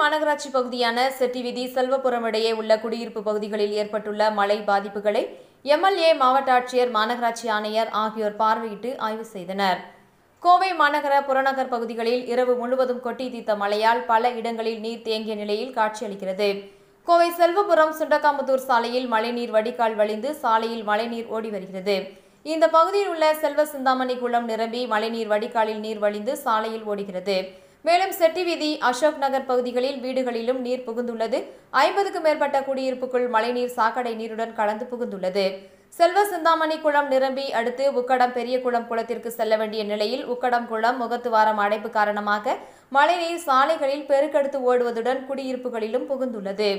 மாநகராட்சி பகுதியான செட்டிவிதி செல்வபுரம் இடையே உள்ள குடியிருப்பு பகுதிகளில் ஏற்பட்டுள்ள மழை பாதிப்புகளை எம்எல்ஏ மாவட்ட ஆட்சியர் மாநகராட்சி ஆணையர் ஆகியோர் பார்வையிட்டு ஆய்வு செய்தனர். கோவை மாநகர புறநகர் பகுதிகளில் இரவு முழுவதும் கொட்டி தீர்த்த மழையால் பல இடங்களில் நீர் தேங்கிய நிலையில் காட்சியளிக்கிறது. கோவை செல்வபுரம் சுண்டக்காமுத்தூர் சாலையில் மழைநீர் வடிகால் வழிந்து சாலையில் மழைநீர் ஓடி வருகிறது. இந்த பகுதியில் உள்ள செல்வ சிந்தாமணி குளம் நிரம்பி மழைநீர் வடிகாலில் நீர் வழிந்து சாலையில் ஓடுகிறது. மேலும் செட்டிவீதி அசோக் நகர் பகுதிகளில் வீடுகளிலும் நீர் புகுந்துள்ளது. ஐம்பதுக்கும் மேற்பட்ட குடியிருப்புக்குள் மழைநீர் சாக்கடை நீருடன் கலந்து புகுந்துள்ளது. செல்வ சிந்தாமணி குளம் நிரம்பி அடுத்து உக்கடம் பெரிய குளம் குளத்திற்கு செல்ல வேண்டிய நிலையில் உக்கடம் குளம் முகத்துவாரம் அடைப்பு காரணமாக மழைநீர் சாலைகளில் பெருக்கெடுத்து ஓடுவதுடன் குடியிருப்புகளிலும் புகுந்துள்ளது.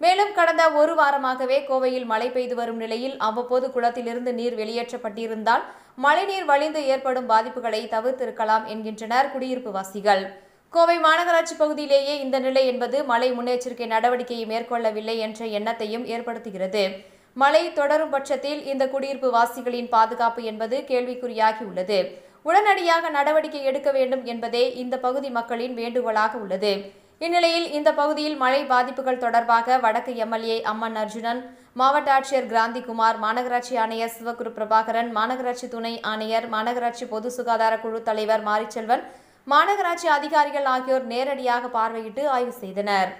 மேலும் கடந்த ஒரு வாரமாகவே கோவையில் மழை பெய்து வரும் நிலையில் அவ்வப்போது குளத்திலிருந்து நீர் வெளியேற்றப்பட்டிருந்தால் மழைநீர் வழிந்து ஏற்படும் பாதிப்புகளை தவிர்த்திருக்கலாம் என்கின்றனர் குடியிருப்பு வாசிகள் கோவை மாநகராட்சி பகுதியிலேயே இந்த நிலை என்பது மழை முன்னெச்சரிக்கை நடவடிக்கையை மேற்கொள்ளவில்லை என்ற எண்ணத்தையும் ஏற்படுத்துகிறது. மழை தொடரும் பட்சத்தில் இந்த குடியிருப்பு வாசிகளின் பாதுகாப்பு என்பது கேள்விக்குறியாகியுள்ளது. உடனடியாக நடவடிக்கை எடுக்க வேண்டும் என்பதே இந்த பகுதி மக்களின் வேண்டுகோளாக உள்ளது. இந்நிலையில் இந்த பகுதியில் மழை பாதிப்புகள் தொடர்பாக வடக்கு எம்எல்ஏ அம்மன் அர்ஜுனன் மாவட்ட ஆட்சியர் கிராந்திகுமார் மாநகராட்சி ஆணையர் சிவகுரு பிரபாகரன் மாநகராட்சி துணை ஆணையர் மாநகராட்சி பொது சுகாதார குழு தலைவர் மாரிச்செல்வன் மாநகராட்சி அதிகாரிகள் ஆகியோர் நேரடியாக பார்வையிட்டு ஆய்வு செய்தனர்.